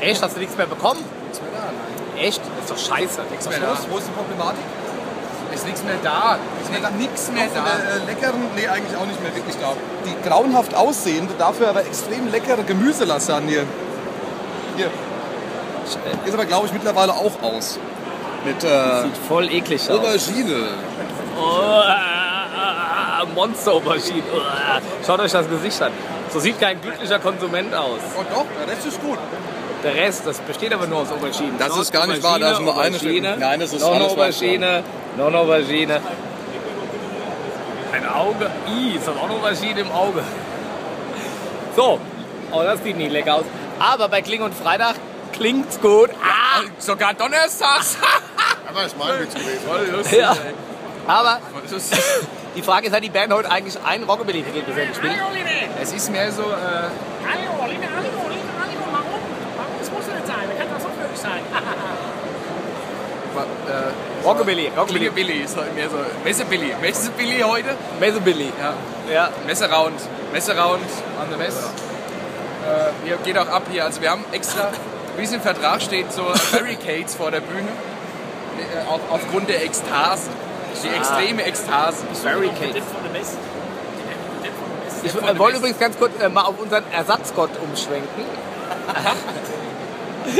Echt? Hast du nichts mehr bekommen? Nichts mehr da, nein. Echt? Das ist doch scheiße. Nichts mehr da. los? Wo ist die Problematik? Ist nichts mehr da. Ist nicht, nichts mehr da. äh, leckeren, nee, eigentlich auch nicht mehr wirklich da. Die grauenhaft aussehende, dafür aber extrem leckere Gemüselasagne. Hier. Ist aber, glaube ich, mittlerweile auch aus. Mit äh, Sieht voll eklig aus. Aubergine. Oh, Monster-Aubergine. Oh, Schaut euch das Gesicht an. So sieht kein glücklicher Konsument aus. Oh doch, der Rest ist gut. Der Rest, das besteht aber nur aus Auberginen. Das ist gar nicht wahr, da ist nur eine Aubergine, Stück. Nein, das ist noch eine Aubergine, noch eine Aubergine. Ein Auge. Ih, ist doch auch eine Aubergine im Auge. So, oh, das sieht nicht lecker aus. Aber bei Kling und Freitag klingt's gut. Ah, Sogar Donnerstags. Aber ist mein Witz gewesen. Ja. Aber die Frage ist, hat die Band heute eigentlich einen Rockabilly-Titel gespielt? es ist mehr so. Äh, Hallo, Lina, hallo, Lina, hallo, warum? Warum? Das muss nicht sein, da kann das auch möglich sein. äh, Rockabilly, Rockabilly. Klinge Billy ist halt mehr so. Messe Billy. Messe Billy heute. Messebilly. Ja. Ja. Messeround. Messeround an der Messe. Äh, hier geht auch ab hier. Also wir haben extra, wie es im Vertrag steht, so Barricades vor der Bühne. Äh, Auch aufgrund der Ekstase. Die extreme Ekstase. Barricades. Den. Ich von äh, wollte übrigens ganz kurz äh, mal auf unseren Ersatzgott umschwenken. Aber immer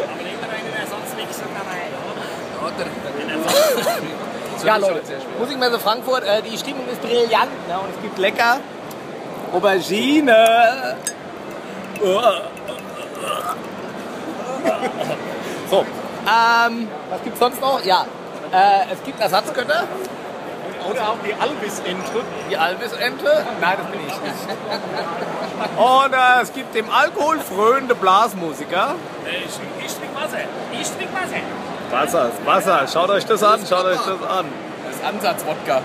einen Ersatzmixer dabei, oder? Ja, das Leute. Musikmesse Frankfurt, äh, die Stimmung ist brillant ne? und es gibt lecker Aubergine. So, ähm, was gibt's sonst noch? Ja, äh, es gibt Ersatzgötter. Oder auch die Albis-Ente. Die Albis-Ente? Nein, das bin ich nicht. Und äh, es gibt dem Alkohol fröhende Blasmusiker. Ich, ich trinke Wasser. Ich trinke Wasser. Wasser, Wasser, schaut euch das an, schaut euch das an. Das ist Ansatz-Wodka.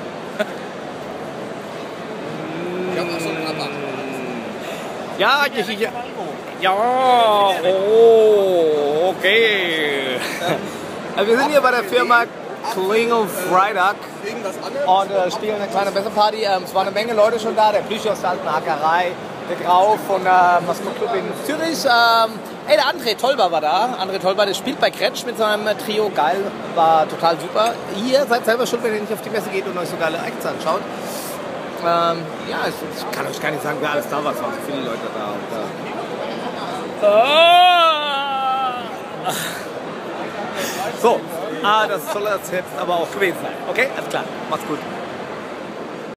Ja, ich, ich, ja, oh, okay. Also wir sind hier bei der Firma Klingel Freitag und äh, spielen eine kleine Messeparty. Ähm, es waren eine Menge Leute schon da, der aus der alten Hackerei, der Grau von der Masco Club in Zürich. Ähm, ey, der André Tolber war da. André Tolber, der spielt bei Kretsch mit seinem Trio. Geil, war total super. Ihr seid selber schuld, wenn ihr nicht auf die Messe geht und euch so geile Acts anschaut. Ähm, ja, ich, ich kann euch gar nicht sagen, wer alles da war. Es waren so viele Leute da. Und, äh. So, ah, das soll das jetzt aber auch gewesen sein. Okay, alles klar. Macht's gut.